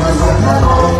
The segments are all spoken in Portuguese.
Deus.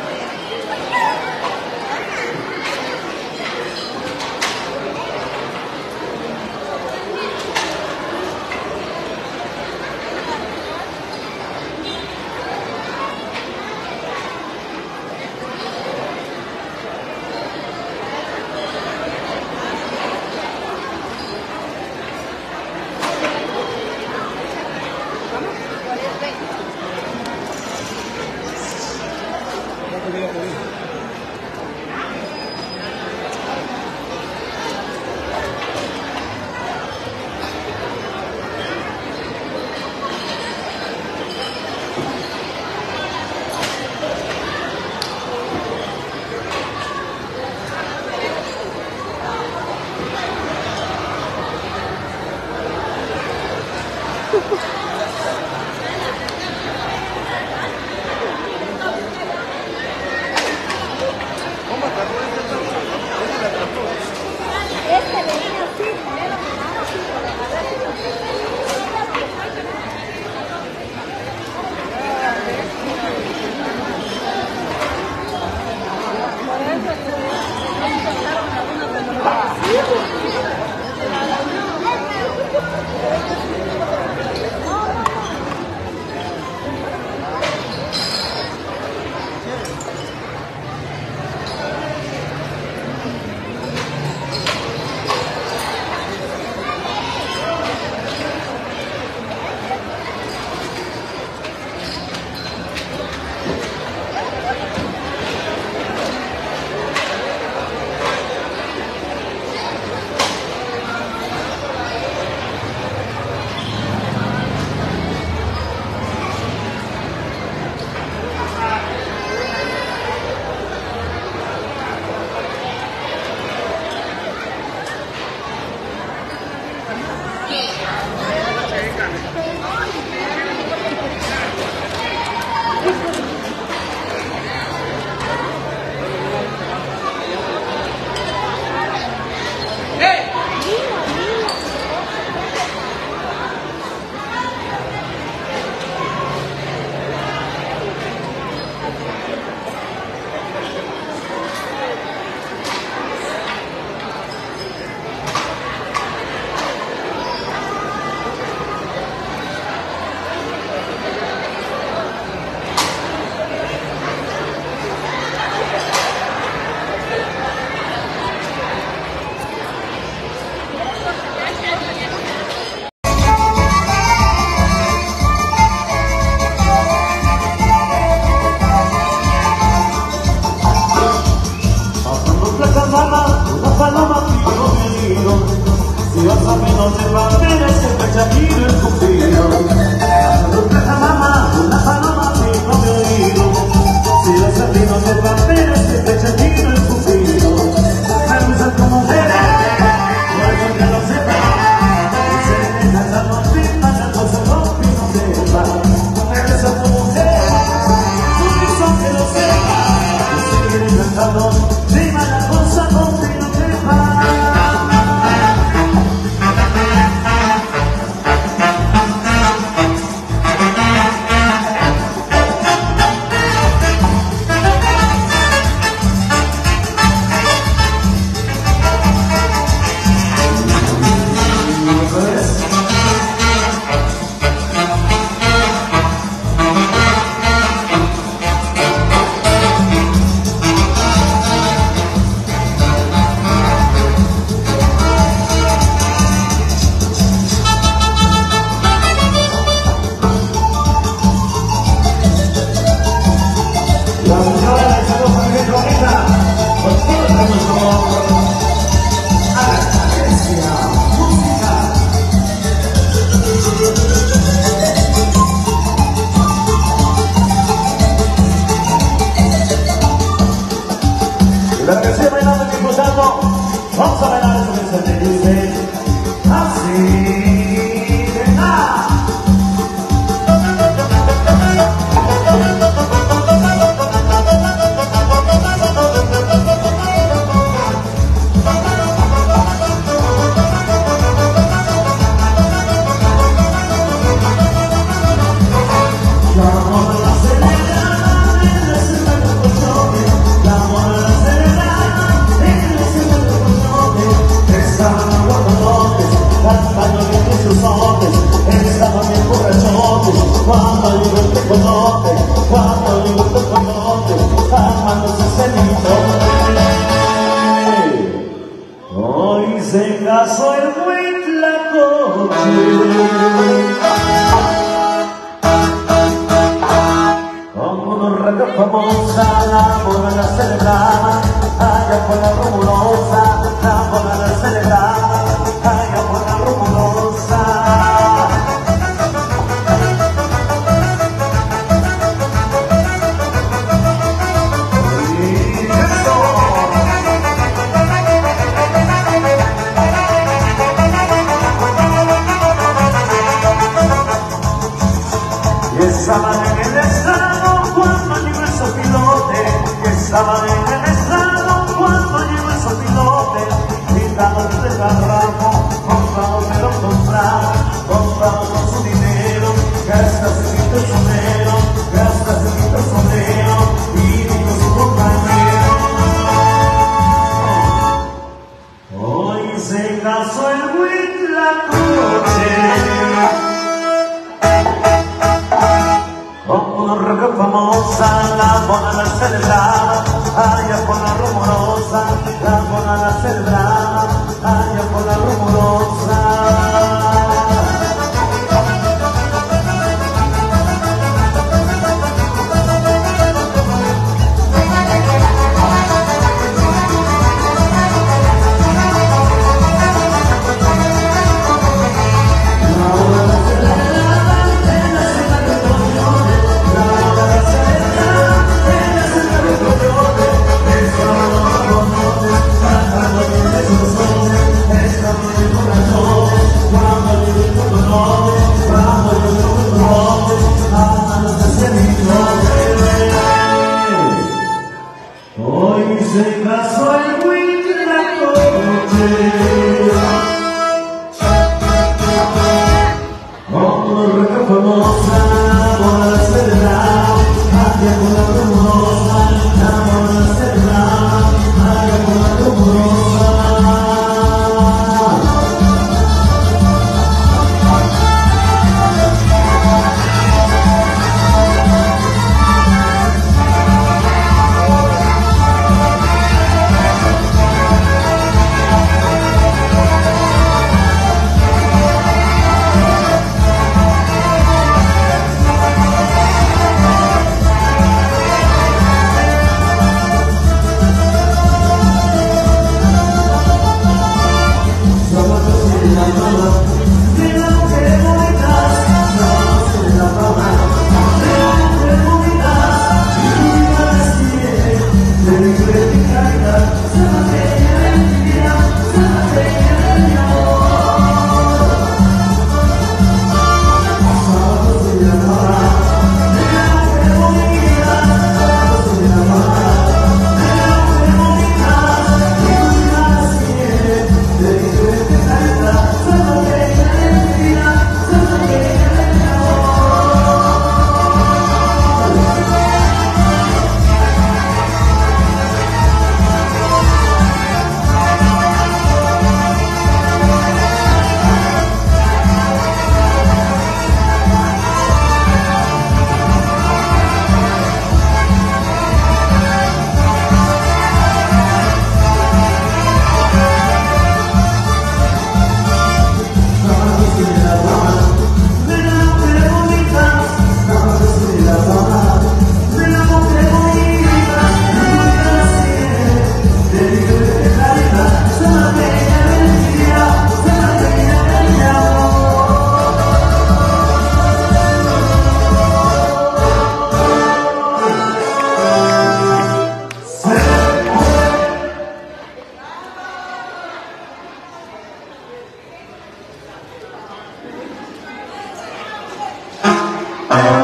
Oh.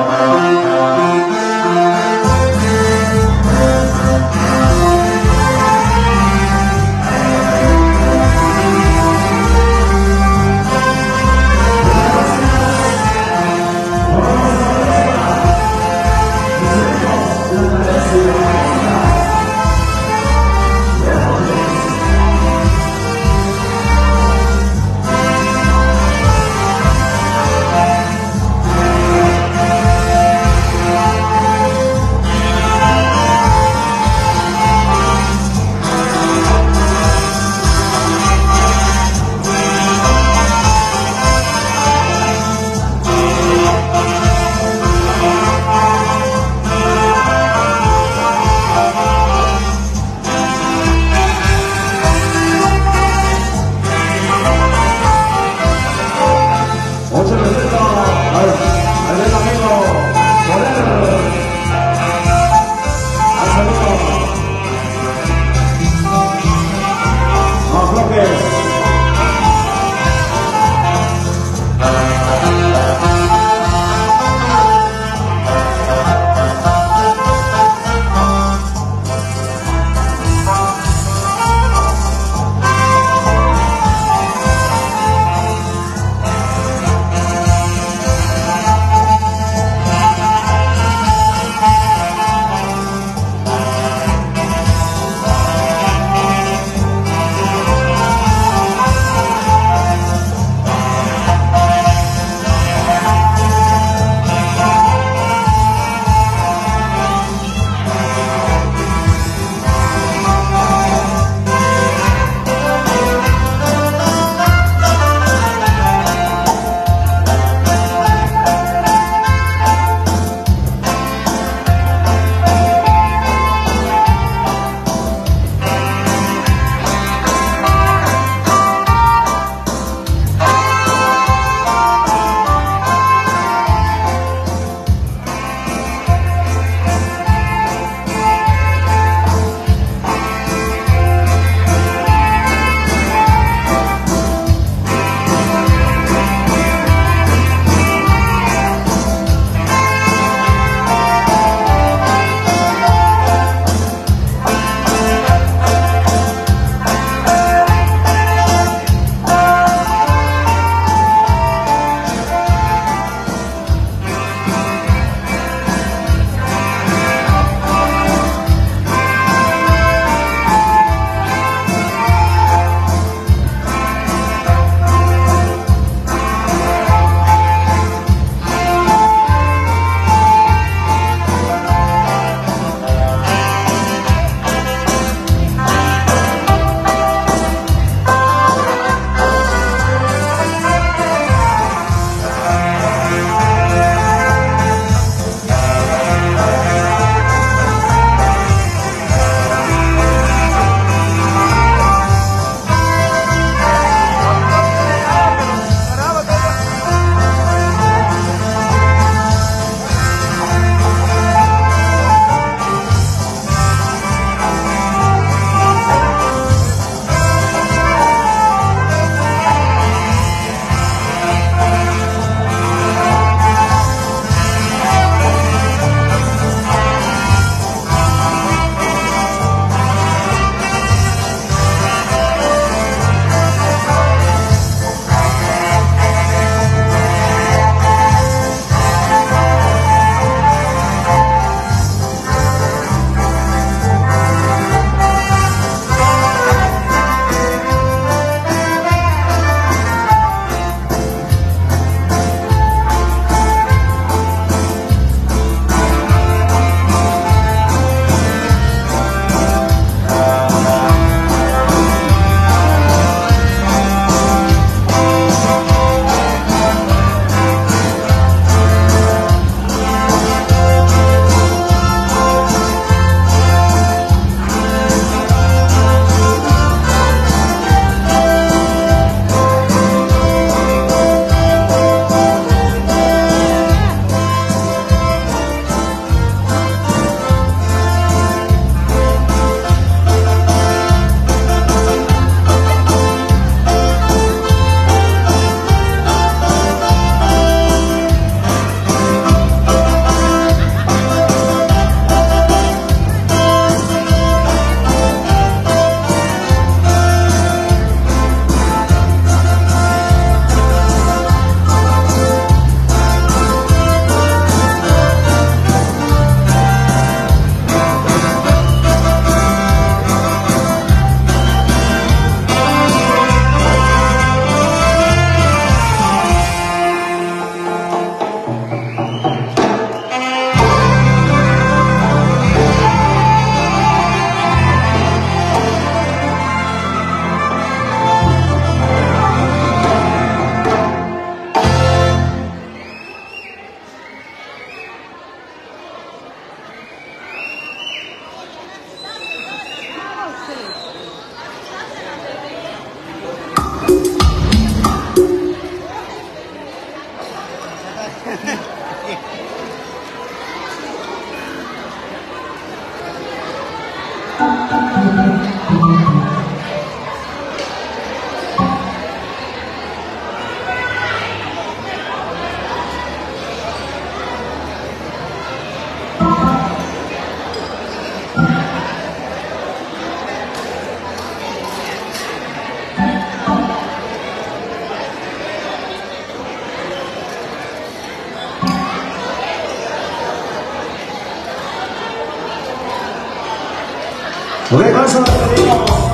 ok 刚说穿个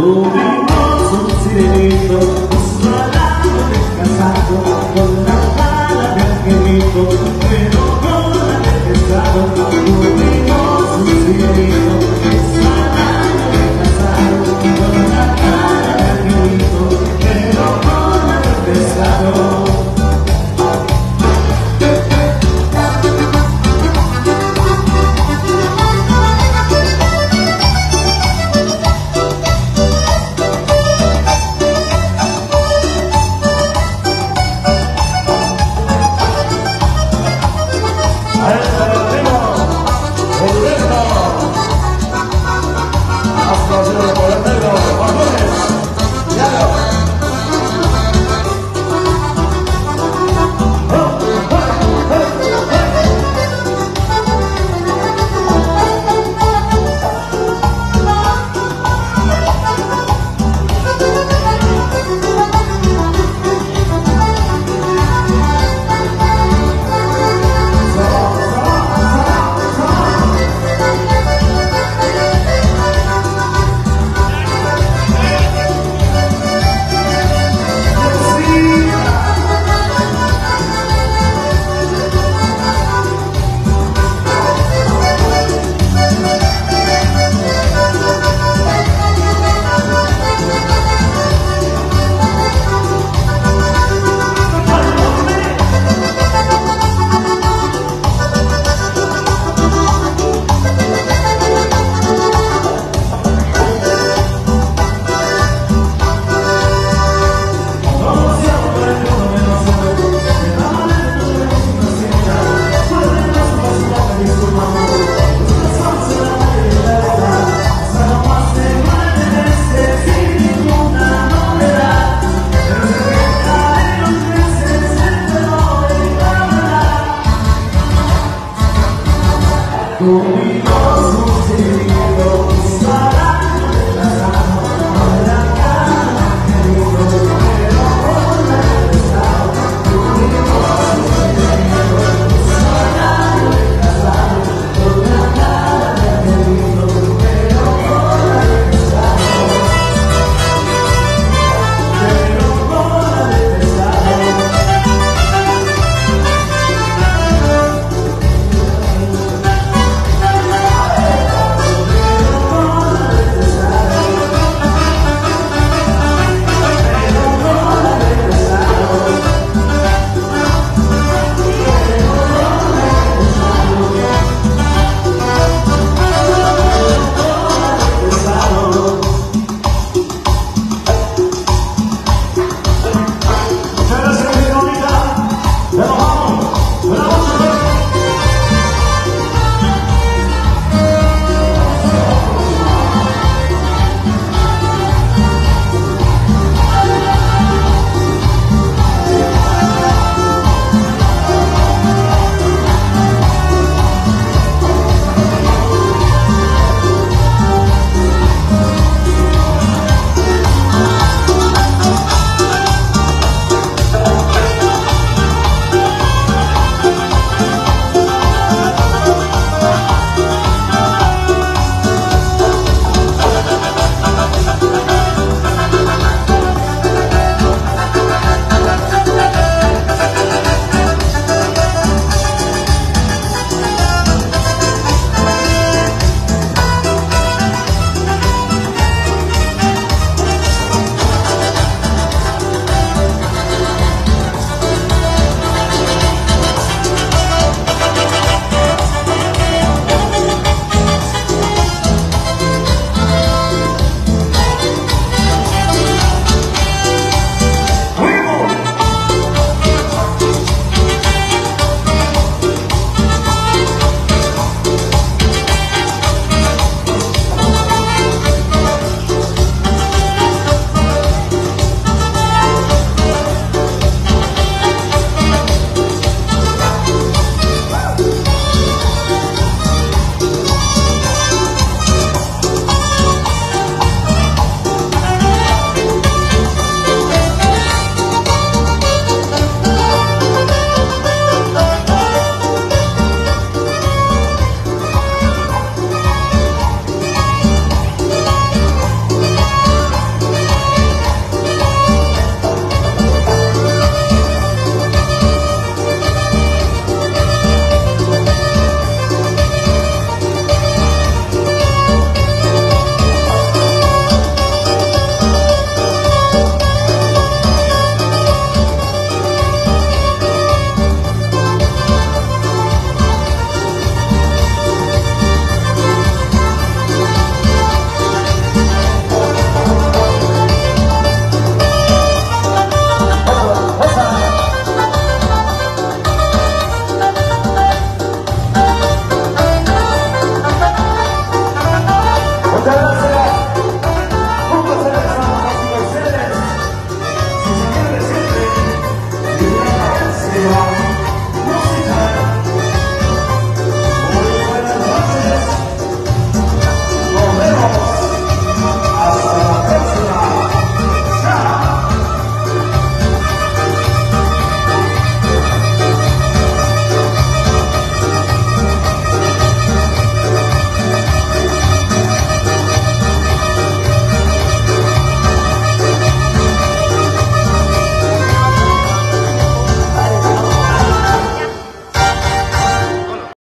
glorioso direito, su alado descansado, con la palabra que pero con la pesado,